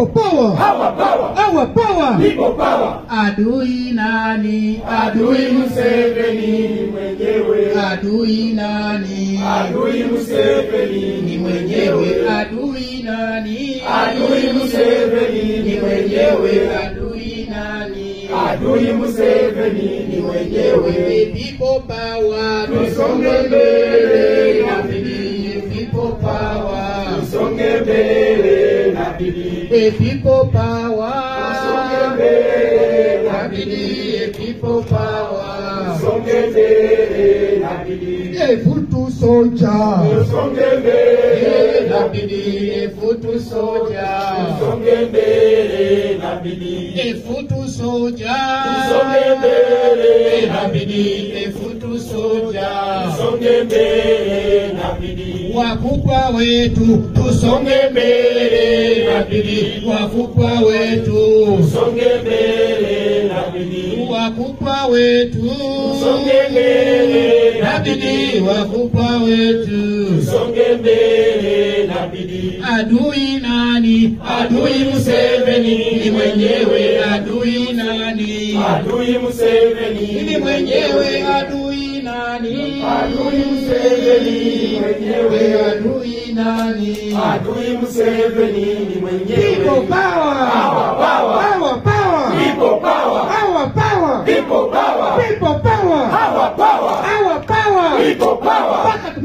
People power. Our power. Our power. People power. Adui nani? Adui Museveni mwenyewe. Adui nani? Adui Museveni Ni mwenyewe. Adui nani? Adui Museveni Ni mwenyewe. Adui nani? Adui Museveni ni mwenyewe. People power. Tusonge mbele. People power. Tusonge mbele na bidii epipo power. Songe mbele na bidii epipo power. Songe mbele na bidii efutu soja songe mbele na bidii efutu soja songe mbele na bidii efutu soja songe mbele na bidii efutu Wakubwa wetu tusonge mbele na bidii. Wakubwa wetu Tusonge mbele na bidii. wakubwa wetu Tusonge mbele inabidi wakubwa wetu tusonge mbele na bidii. Adui nani? Adui Museveni ni mwenyewe. Adui nani? Adui Museveni ni mwenyewe. Adui nani? Adui Museveni mwenyewe. Adui nani? Adui Museveni ni mwenyewe. People power! Power power! Power power! Power! Power power! Power! People power! Power power! México, Pava.